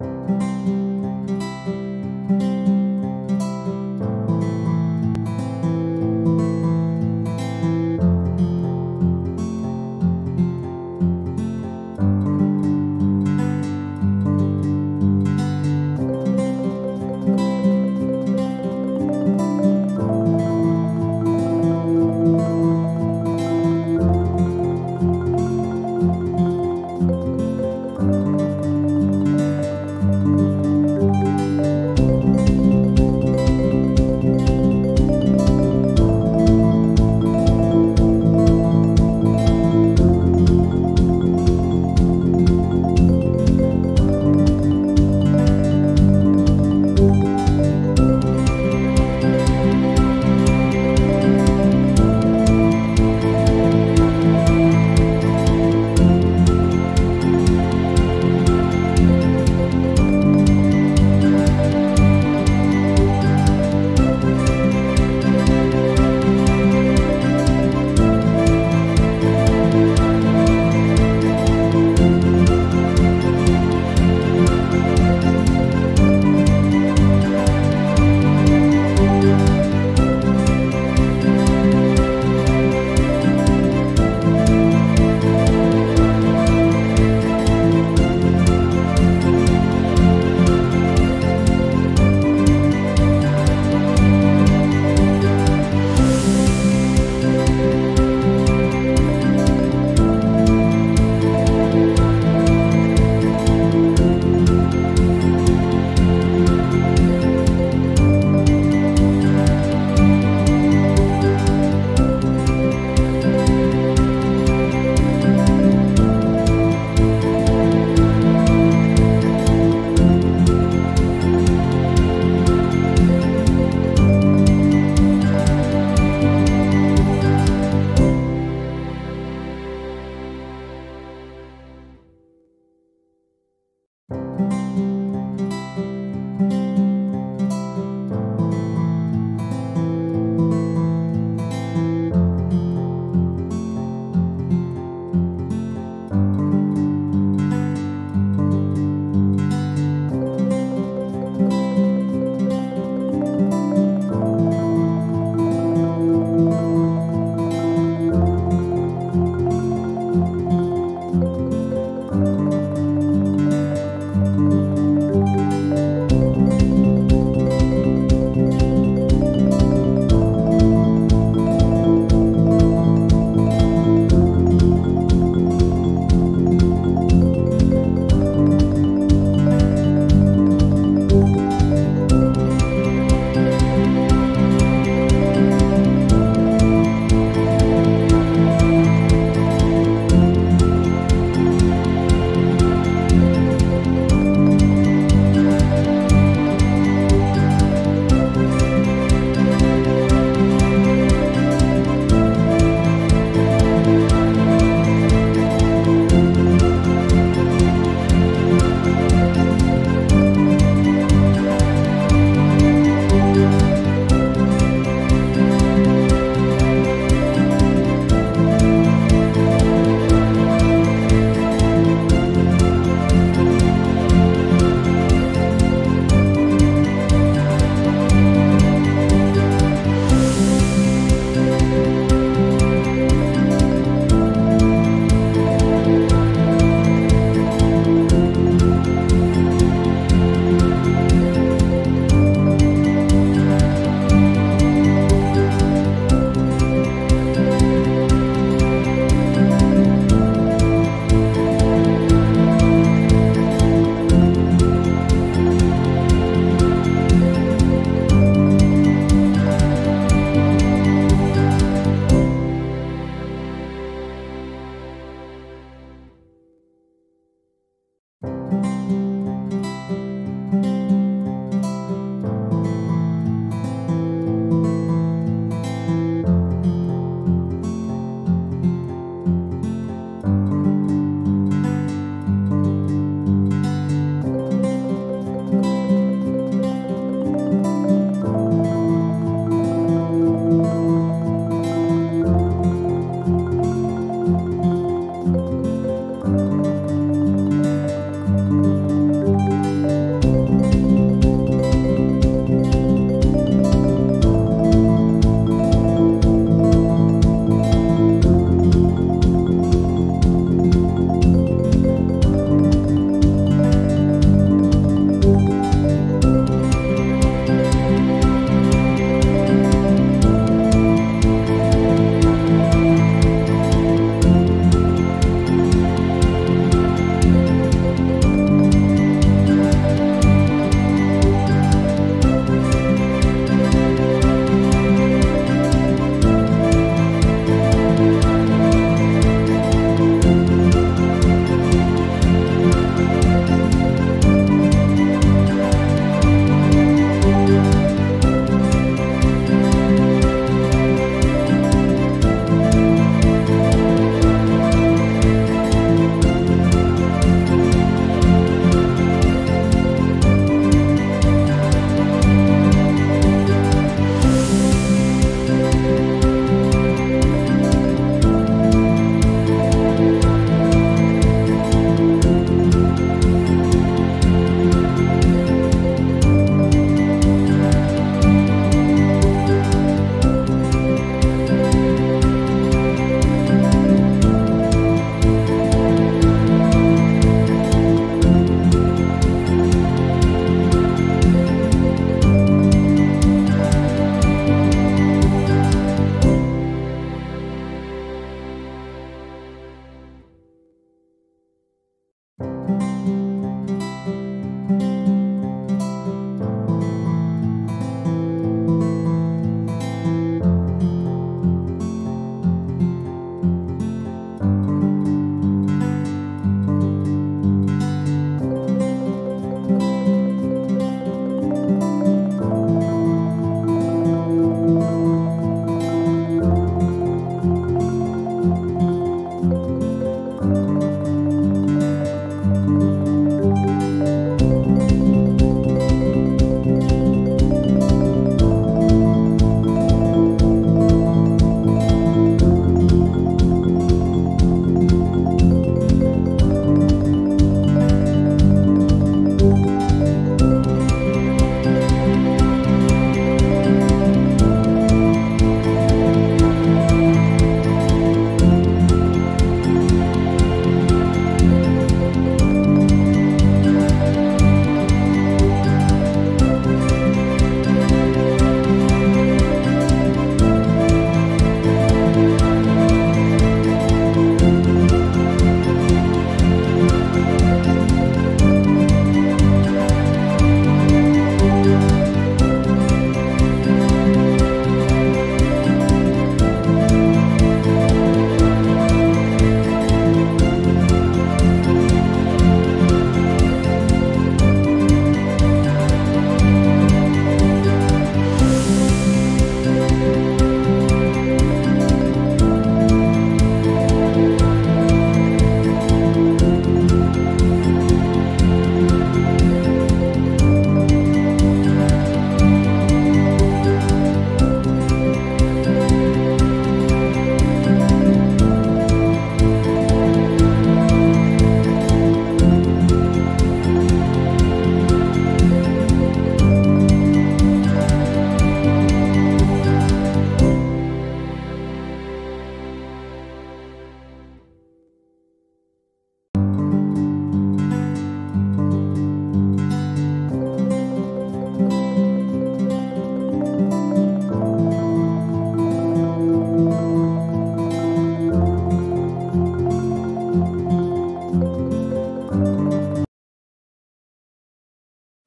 thank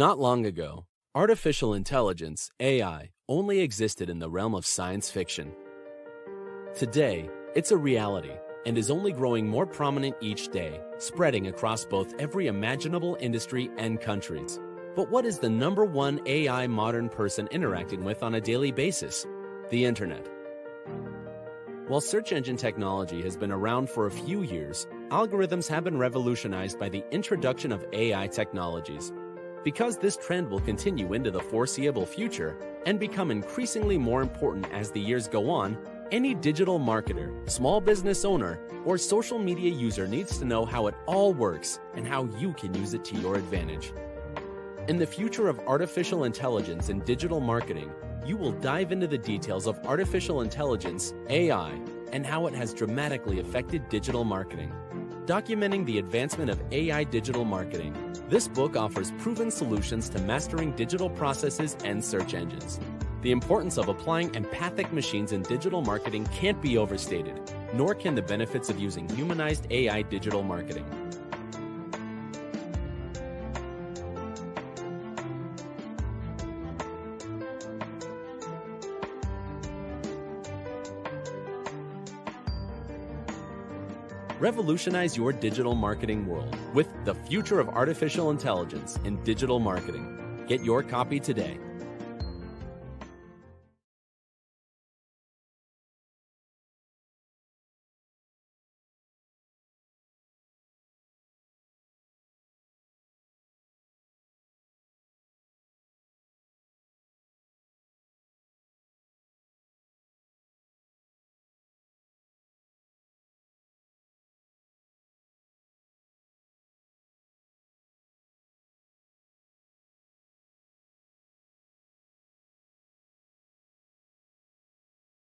Not long ago, artificial intelligence, AI, only existed in the realm of science fiction. Today, it's a reality and is only growing more prominent each day, spreading across both every imaginable industry and countries. But what is the number one AI modern person interacting with on a daily basis? The Internet. While search engine technology has been around for a few years, algorithms have been revolutionized by the introduction of AI technologies. Because this trend will continue into the foreseeable future and become increasingly more important as the years go on, any digital marketer, small business owner, or social media user needs to know how it all works and how you can use it to your advantage. In the future of artificial intelligence and digital marketing, you will dive into the details of artificial intelligence, AI, and how it has dramatically affected digital marketing. Documenting the advancement of AI digital marketing, this book offers proven solutions to mastering digital processes and search engines. The importance of applying empathic machines in digital marketing can't be overstated, nor can the benefits of using humanized AI digital marketing. Revolutionize your digital marketing world with The Future of Artificial Intelligence in Digital Marketing. Get your copy today